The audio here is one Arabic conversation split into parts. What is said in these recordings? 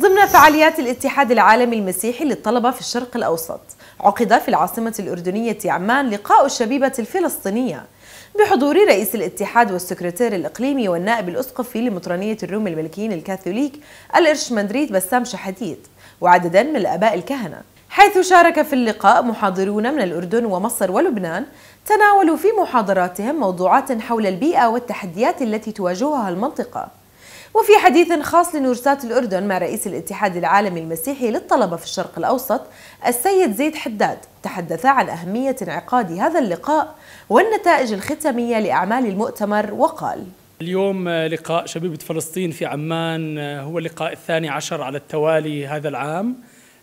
ضمن فعاليات الاتحاد العالمي المسيحي للطلبة في الشرق الأوسط عقد في العاصمة الأردنية عمان لقاء الشبيبة الفلسطينية بحضور رئيس الاتحاد والسكرتير الإقليمي والنائب الأسقفي لمطرانية الروم الملكيين الكاثوليك الإرشمندريت بسام شحديد وعددا من الآباء الكهنة. حيث شارك في اللقاء محاضرون من الأردن ومصر ولبنان تناولوا في محاضراتهم موضوعات حول البيئة والتحديات التي تواجهها المنطقة. وفي حديث خاص لنورسات الأردن مع رئيس الاتحاد العالمي المسيحي للطلبة في الشرق الأوسط السيد زيد حداد تحدث عن أهمية انعقاد هذا اللقاء والنتائج الختامية لأعمال المؤتمر وقال اليوم لقاء شبيبة فلسطين في عمان هو اللقاء الثاني عشر على التوالي هذا العام.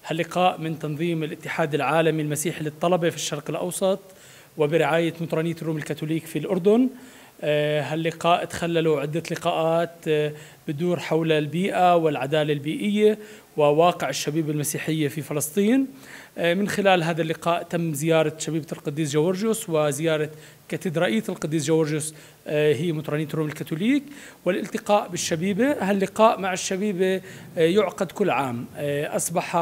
هاللقاء من تنظيم الاتحاد العالمي المسيحي للطلبة في الشرق الأوسط وبرعاية مطرانية الروم الكاثوليك في الأردن. هاللقاء تخللوا عدة لقاءات آه، بدور حول البيئة والعدالة البيئية وواقع الشبيبة المسيحية في فلسطين. آه، من خلال هذا اللقاء تم زيارة شبيبة القديس جورجيوس وزيارة كاتدرائية القديس جورجيوس هي مطرانية روم الكاثوليك. والالتقاء بالشبيبة هاللقاء مع الشبيبة يعقد كل عام. أصبح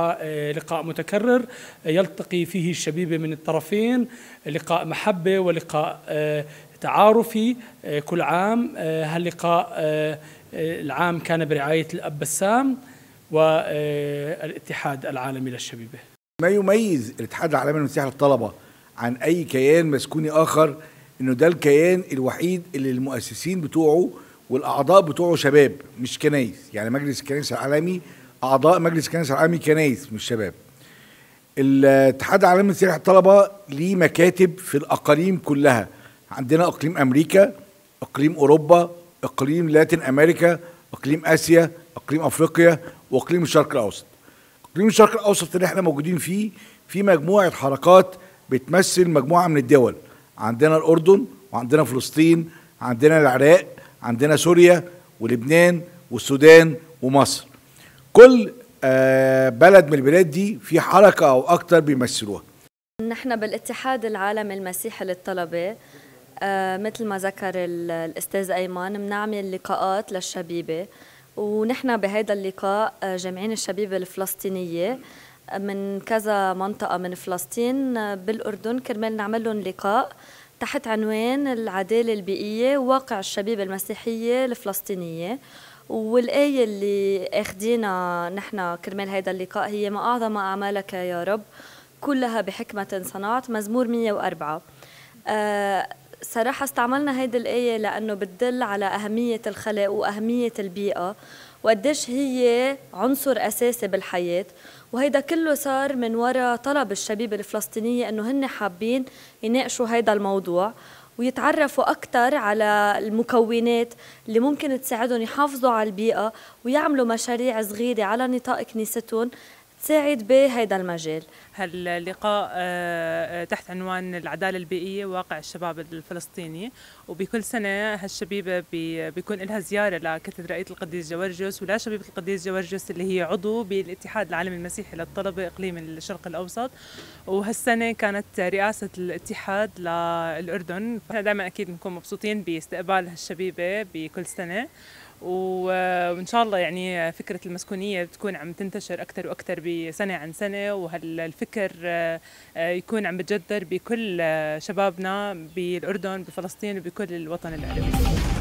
لقاء متكرر يلتقي فيه الشبيبة من الطرفين. لقاء محبة ولقاء تعارفي آه، كل عام آه، هاللقاء آه، العام كان برعاية الأب بسام والاتحاد العالمي للشبيبة. ما يميز الاتحاد العالمي للمسيح للطلبة عن أي كيان مسكوني آخر إنه ده الكيان الوحيد اللي المؤسسين بتوعه والأعضاء بتوعه شباب مش كنايس. يعني مجلس الكنائس العالمي أعضاء مجلس الكنائس العالمي كنايس مش شباب. الاتحاد العالمي للمسيح للطلبة ليه مكاتب في الأقاليم كلها. عندنا إقليم أمريكا إقليم أوروبا إقليم لاتين أمريكا إقليم آسيا إقليم أفريقيا وإقليم الشرق الأوسط. إقليم الشرق الأوسط اللي إحنا موجودين فيه في مجموعة حركات بتمثل مجموعة من الدول. عندنا الأردن وعندنا فلسطين عندنا العراق عندنا سوريا ولبنان والسودان ومصر. كل آه، بلد من البلاد دي في حركة أو أكتر بيمثلوها. نحن بالاتحاد العالمي المسيحي للطلبة مثل ما ذكر الأستاذ أيمن بنعمل لقاءات للشبيبة. ونحن بهذا اللقاء آه جامعين الشبيبة الفلسطينية. من كذا منطقة من فلسطين آه بالأردن كرمال نعمل لهم لقاء تحت عنوان العدالة البيئية وواقع الشبيبة المسيحية الفلسطينية. والآية اللي أخدينا نحن كرمال هذا اللقاء هي ما أعظم أعمالك يا رب كلها بحكمة صنعت مزمور 104 آه صراحة استعملنا هيدي الآية لأنه بتدل على أهمية الخلق وأهمية البيئة وقديش هي عنصر أساسي بالحياة. وهيدا كله صار من وراء طلب الشبيبة الفلسطينية أنه هن حابين يناقشوا هيدا الموضوع ويتعرفوا أكثر على المكونات اللي ممكن تساعدهم يحافظوا على البيئة ويعملوا مشاريع صغيرة على نطاق كنيستهم تساعد بهذا المجال. هاللقاء آه، آه، تحت عنوان العدالة البيئية واقع الشباب الفلسطيني. وبكل سنة هالشبيبة بيكون لها زيارة لكاتدرائية القديس جورجيوس ولا شبيبة القديس جورجيوس اللي هي عضو بالاتحاد العالمي المسيحي للطلبة إقليم الشرق الأوسط. وهالسنة كانت رئاسة الاتحاد للأردن. إحنا دائما أكيد بنكون مبسوطين باستقبال هالشبيبة بكل سنة. وإن شاء الله يعني فكرة المسكونية بتكون عم تنتشر أكثر وأكثر بسنة عن سنة وهالفكر آه، يكون عم بتجدر بكل شبابنا بالأردن بفلسطين وبكل الوطن العربي.